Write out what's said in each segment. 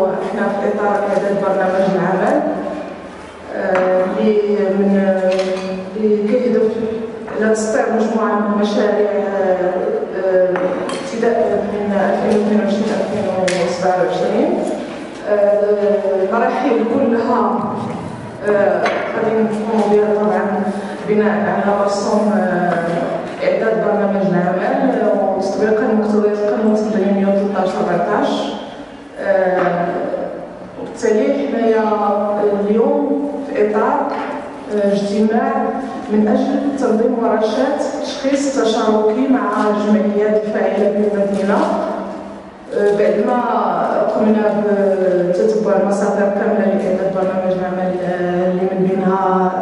إحنا في اطار اعداد برنامج العمل آه، اللي من اللي كيهدف إلى تسطير مجموعه من المشاريع آه، آه، ابتداء من 2022 2027 المراحل كلها غادي نقوموا بها طبعا بناء على مرسوم اعداد برنامج العمل وتطبيقا لمقتضيات قانون تنظيم 113 14 وبالتالي حنايا اليوم في اطار اجتماع من أجل تنظيم ورشات تشخيص تشاركي مع الجمعيات الفاعله بالمدينة آه، بعد ما قمنا بتتبع المصادر كامله لاعداد برنامج العمل اللي من بينها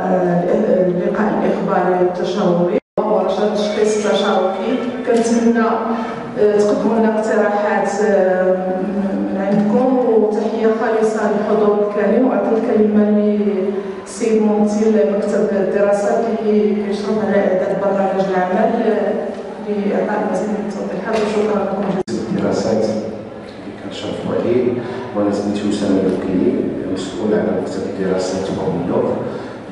اللقاء الاخباري والتشاوري ورشات تشخيص تشاركي كنتمنى تقدموا لنا اقتراحات خالصه للحضور الكريم واعطي الكلمة للسيد ممثل مكتب الدراسات اللي كيشرف على إعداد برنامج العمل لإعطاء المزيد من التوضيحات وشكرا لكم. الدراسات اللي كنشرفوا عليه وأنا سميتو اسامه الوكيلي مسؤول على مكتب الدراسات ومنوف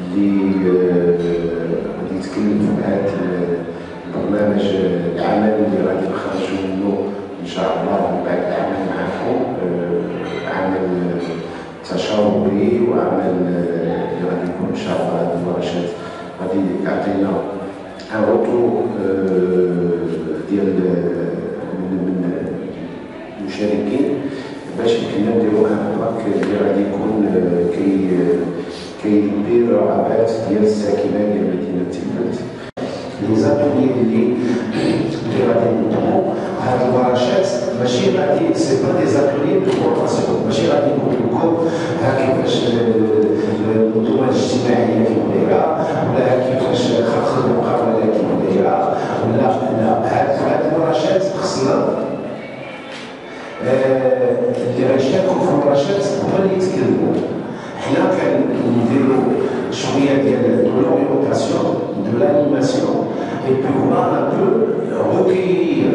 اللي غادي يتكلم في هذا البرنامج العمل اللي غادي نخرجوا منه إن شاء الله من بعد العمل معكم آه، عمل تشاوري وعمل آه، اللي غادي يكون ان شاء الله هذه الورشات غادي يعطينا ان روتو ديال من المشاركين باش يمكننا نديرو un PAC اللي غادي يكون آه، كي كيدير رغبات ديال الساكنة ديال مدينة تيفلت les ateliers اللي غادي نقوموا هاد الورشات ماشي غادي c'est pas des ateliers de formation ماشي غادي نقول لكم ها كيفاش المنظومه الاجتماعيه كيف دايره ولا كيفاش خلق المقاولة كيف دايره ولا لا هاد الورشات خصنا. اللي غيشاركوا في الورشات هما اللي يتكلموا. حنا كنديروا شوية ديال l'orientation de l'animation et puis voir un peu recueillir.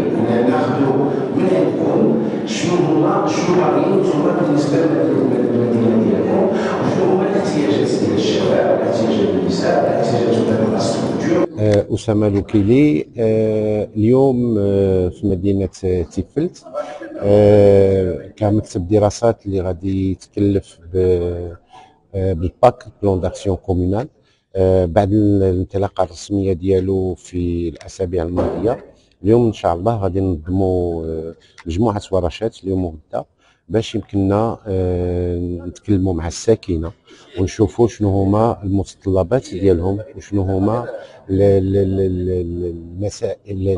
ناخذوا من عندكم شنو هما شنو باغيين نتوما بالنسبة للمدينه ديالكم وشنو هما الاحتياجات ديال الشباب الاحتياجات النساء الاحتياجات ديال ال infrastructure أسامة لوكيلي اليوم في مدينة تيفلت كمكتب دراسات اللي غادي يتكلف بال PAC plan d'action communal بعد الانطلاقة الرسمية ديالو في الأسابيع الماضية. اليوم إن شاء الله غادي ننظموا مجموعة ورشات اليوم وغدا باش يمكننا نتكلموا مع الساكنة ونشوفوا شنو هما المتطلبات ديالهم وشنو هما المسائل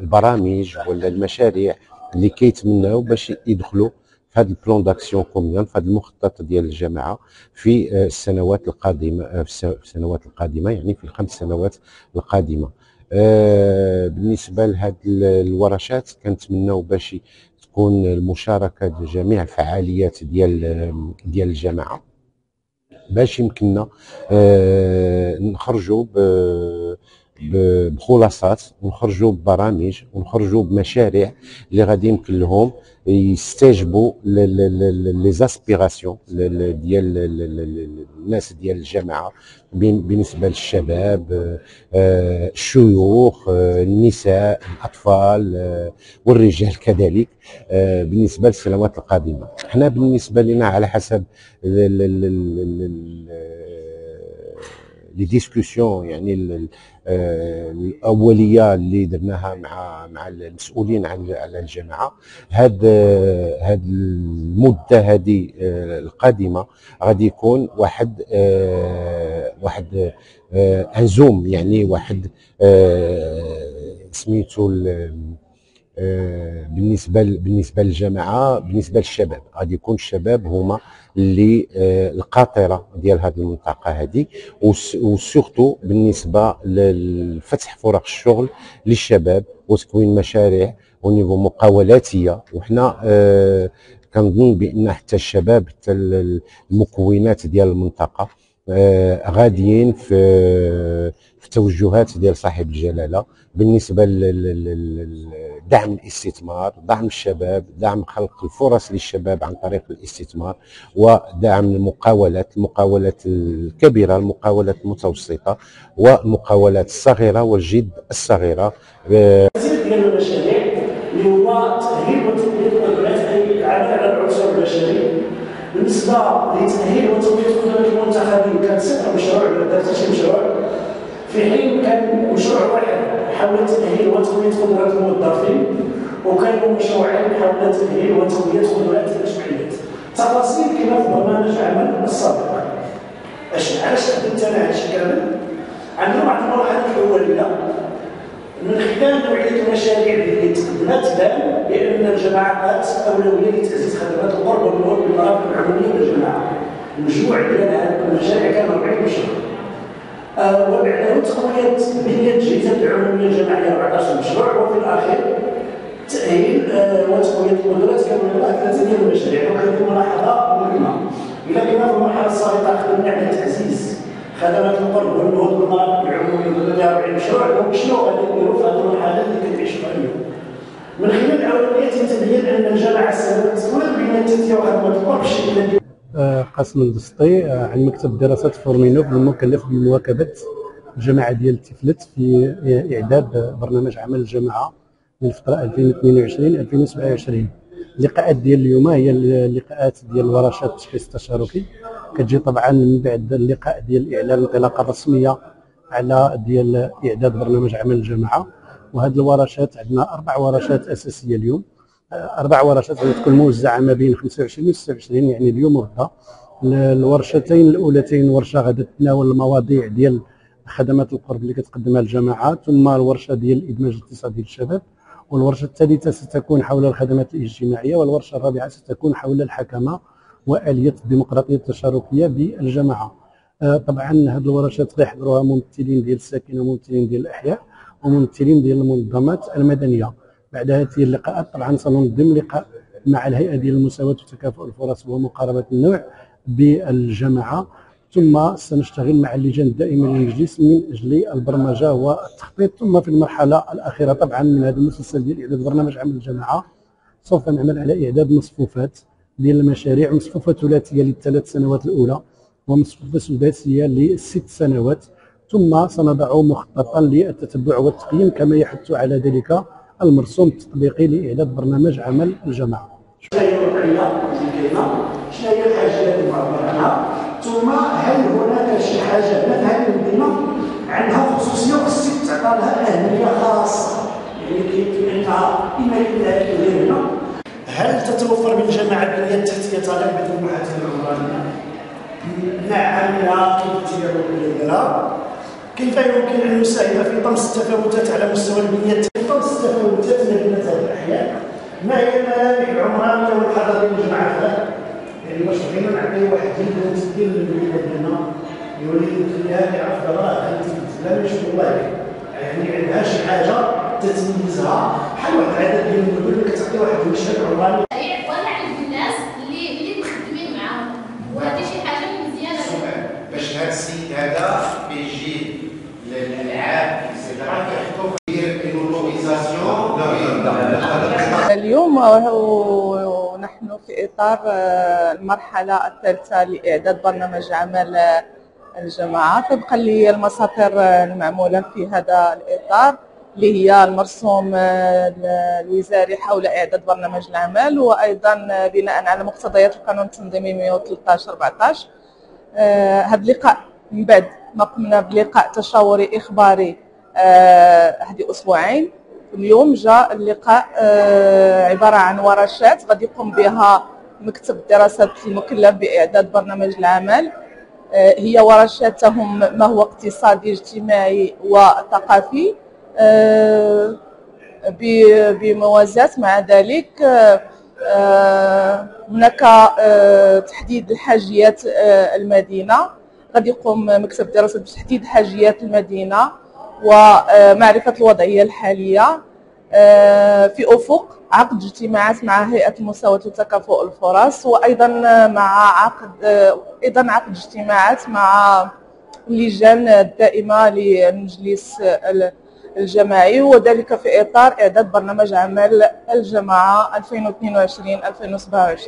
البرامج ولا المشاريع اللي كيتمناو باش يدخلوا في هذا ال plan d'action communal في هذا المخطط ديال الجماعة في السنوات القادمة في السنوات القادمة يعني في الخمس سنوات القادمة. بالنسبة لهذه الورشات كنتمناو باش تكون المشاركة جميع الفعاليات ديال ديال الجامعة باش يمكننا نخرجوا بخلاصات ونخرجوا ببرامج ونخرجوا بمشاريع اللي غادي يمكن لهم يستجبوا لي زاسبيراسيون ديال الناس ديال الجامعة بالنسبة للشباب الشيوخ النساء الأطفال والرجال كذلك بالنسبة للسنوات القادمة. حنا بالنسبة لنا على حسب لي ديسكوسيون يعني آه، الأولية اللي درناها مع مع المسؤولين عن على الجامعة هاد هاد المدة هذه آه، القادمة غادي يكون واحد آه، واحد انزوم يعني واحد سميتو بالنسبة بالنسبة للجماعة بالنسبة للشباب. غادي يكون الشباب هما اللي آه، القاطرة ديال هذه المنطقة هذه وسورتو بالنسبة لفتح فرص الشغل للشباب وتكوين مشاريع ونيفو مقاولاتية. وحنا آه، كنظن بأن حتى الشباب حتى المكونات ديال المنطقة آه، غاديين في في التوجهات ديال صاحب الجلالة بالنسبة لدعم الاستثمار دعم الشباب دعم خلق الفرص للشباب عن طريق الاستثمار ودعم المقاولات المقاولات الكبيرة المقاولات المتوسطة والمقاولات الصغيرة والجد الصغيرة. المشاريع اللي هو تاهيل وتطوير القدرات اي عمل على العنصر البشري بالنسبة لتأهيل وتطوير القدرات المنتخبين كان سبع مشروع ولا شي مشروع. في حين كان مشروع واحد حول تأهيل وتطوير قدرات الموظفين وكانوا مشروعين حول تأهيل وتطوير قدرات الجمعيات تفاصيل كما في برنامج عمل السابق. اش علاش قدمت أنا هادشي كامل؟ عندنا بعض المراحل الأولية. من خلال نوعية المشاريع اللي تقدمت بان بأن الجماعات أولوية لتأسيس خدمات القرب والنور بالمرافق العمومية للجماعة. المجموع ديال هذه المشاريع كان 40 مشروع وبعده تقويه بنيه الجهات العموميه الجماعيه 14 مشروع وفي الاخير تأهيل آه وتقوية القدرات. كانوا ثلاثة ديال المشاريع وكانت ملاحظة مهمة. إلا كنا في المرحله السابقة خدمنا على تعزيز خدمات القرب والنهوض بالمرافق العموميه 43 مشروع دونك شنو غادي نديروا في هذه المرحله اللي كتعيشوها اليوم؟ من خلال اولويات تبين أن الجامعة السنوات الاولى بنيه التسويه وخدمات القرب الشيء الذي قاسم الدسطي آه، عن مكتب دراسات فورمينوف المكلف بمواكبه الجماعة ديال تفلت في إعداد برنامج عمل الجماعة للفترة 2022 2027 اللقاءات ديال اليوم هي اللقاءات ديال ورشات التشخيص التشاركي. كتجي طبعا من بعد اللقاء ديال إعلان الانطلاقة الرسمية على ديال إعداد برنامج عمل الجماعة. وهذه الورشات عندنا أربع ورشات أساسية اليوم. أربع ورشات تكون موزعة ما بين 25 و 26 يعني اليوم وغدا الورشتين الأولتين ورشة غادي تتناول المواضيع ديال خدمات القرب اللي كتقدمها الجماعه ثم الورشة ديال الادماج الاقتصادي للشباب والورشة الثالثة ستكون حول الخدمات الاجتماعية والورشة الرابعة ستكون حول الحكمة وآلية الديمقراطية التشاركية بالجماعة. آه، طبعا هذه الورشات غيحضروها ممثلين ديال الساكنة وممثلين ديال الأحياء وممثلين ديال المنظمات المدنية. بعد هذه اللقاءات طبعا سننظم لقاء مع الهيئة ديال المساواة وتكافؤ الفرص ومقاربة النوع بالجماعة ثم سنشتغل مع اللجان الدائمة للمجلس من أجل البرمجة والتخطيط. ثم في المرحلة الأخيرة طبعا من هذا المسلسل ديال إعداد برنامج عمل الجماعة سوف نعمل على إعداد مصفوفات ديال المشاريع مصفوفة ثلاثية للثلاث سنوات الأولى ومصفوفة سداسية لست سنوات. ثم سنضع مخططا للتتبع والتقييم كما يحث على ذلك المرسوم التطبيقي لإعداد برنامج عمل الجماعة. شنو هي الوضعيه اللي كاينة؟ شنو هي الحاجات عنها؟ ثم هل هناك شي حاجة في هذه المدينة عندها خصوصية وخصك تعطى لها أهمية خاصة يعني كيمكن انها اما يكون هذه غير هنا هل تتوفر بالجماعه البنيه التحتية طالب مثل المحاكم العمرانيه؟ نعم كيف تديروا بالبلاد كيف يمكن أن نساهم في طمس التفاوتات على مستوى البنيه التحتيه طمس التفاوتات ما بين هذه الاحياء ما هي الملامح العمرانيه والحضاريه للجماعه يعني واش بغينا نعطيو واحد جلد ديال الوليده ديالنا يولي فيها يعرف راه انت لا مش والله يعني عندها شي حاجة تتميزها بحال واحد العدد ديال المدن كتعطي واحد المشهد عمراني ولا عند الناس اللي اللي مخدمين معاهم وهذه شي حاجة مزيانه باش هذا السيد هذا بيجي للالعاب et cetera كيحطوا في ال autorisation اليوم ونحن في إطار المرحلة الثالثة لإعداد برنامج عمل الجماعة. طبقا للمساطر المعمولة في هذا الإطار اللي هي المرسوم الوزاري حول إعداد برنامج العمل وأيضا بناء على مقتضيات القانون التنظيمي 113 14 هذا اللقاء من بعد ما قمنا بلقاء تشاوري إخباري هذه أسبوعين اليوم جاء اللقاء عبارة عن ورشات غادي يقوم بها مكتب الدراسات المكلف بإعداد برنامج العمل. هي ورشاتهم ما هو اقتصادي اجتماعي وثقافي. بموازاة مع ذلك هناك تحديد الحاجيات المدينة. غادي يقوم مكتب الدراسات بتحديد حاجيات المدينة ومعرفة الوضعية الحالية. آه، في أفق عقد اجتماعات مع هيئة المساواه وتكافؤ الفرص وأيضا مع عقد آه، أيضا عقد اجتماعات مع اللجان الدائمة للمجلس الجماعي وذلك في إطار إعداد برنامج عمل الجماعة 2022 2027